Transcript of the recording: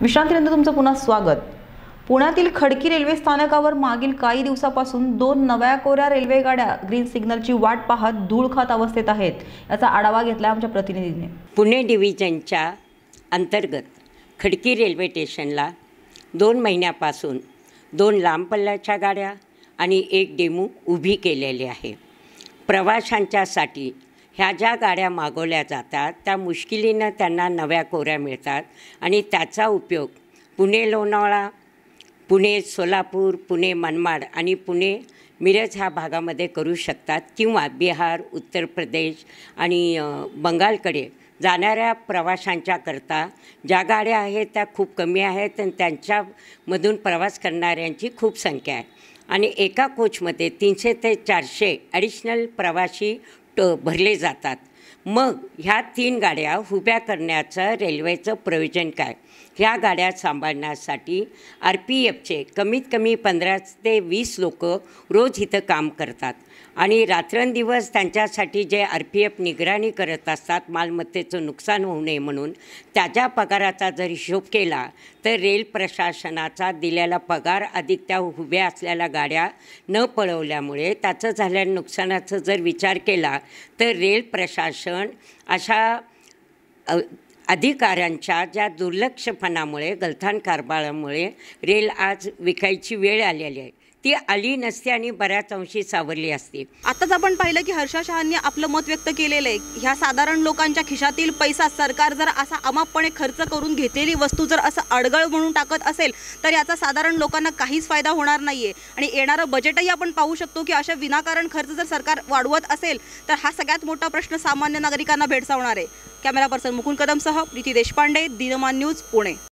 विश्रांतीनंतर तुमचं पुन्हा स्वागत. पुण्यातील खडकी रेल्वे स्थानकावर मागील काही दिवसापासून दोन नव्या कोऱ्या रेल्वे गाड्या ग्रीन सिग्नलची वाट पाहत धूळ खात अवस्थेत आहेत याचा आढावा घेतला आमच्या प्रतिनिधीने. पुणे डिव्हिजनच्या अंतर्गत खडकी रेल्वे स्टेशनला दोन महिन्यापासून दोन लांब पल्ल्याच्या गाड्या आणि एक डेमू उभी केलेली आहे. प्रवाशांच्यासाठी ह्या ज्या गाड्या मागवल्या जातात त्या मुश्किलीनं त्यांना नव्या कोऱ्या मिळतात आणि त्याचा उपयोग पुणे लोणावळा पुणे सोलापूर पुणे मनमाड आणि पुणे मिरज ह्या भागामध्ये करू शकतात किंवा बिहार उत्तर प्रदेश आणि बंगालकडे जाणाऱ्या प्रवाशांच्याकरता ज्या गाड्या आहेत त्या खूप कमी आहेत आणि त्यांच्यामधून प्रवास करणाऱ्यांची खूप संख्या आहे. आणि एका कोचमध्ये तीनशे ते चारशे ॲडिशनल प्रवासी भरले जातात. मग ह्या तीन गाड्या उभ्या करण्याचं रेल्वेचं प्रयोजन काय? ह्या गाड्या सांभाळण्यासाठी आर पी एफचे कमीत कमी पंधरा ते वीस लोक रोज इथं काम करतात. आणि रात्रंदिवस त्यांच्यासाठी जे आर पी एफ निगराणी करत असतात मालमत्तेचं नुकसान होऊ नये म्हणून त्याच्या पगाराचा जर हिशोब केला तर रेल प्रशासनाचा दिलेला पगार अधिक त्या उभ्या असलेल्या गाड्या न पळवल्यामुळे त्याचं झालेल्या नुकसानाचा जर विचार केला तर रेल प्रशासन अशा अधिकाऱ्यांच्या ज्या दुर्लक्षपणामुळे गलथान कारभारामुळे रेल आज विकायची वेळ आलेली आहे ती आली नसते आणि बऱ्याच अंशी सावरली असते. आताच आपण पाहिलं की हर्षा शहांनी आपलं मत व्यक्त केलेलं आहे. ह्या साधारण लोकांच्या खिशातील पैसा सरकार जर असा अमापपणे खर्च करून घेतलेली वस्तू जर असं अडगळ म्हणून टाकत असेल तर याचा साधारण लोकांना काहीच फायदा होणार नाहीये. आणि येणारं बजेटही आपण पाहू शकतो की अशा विनाकारण खर्च जर सरकार वाढवत असेल तर हा सगळ्यात मोठा प्रश्न सामान्य नागरिकांना भेडसावणार आहे. कॅमेरा पर्सन मुकुंद कदमसह प्रीती देशपांडे दिनमान न्यूज पुणे.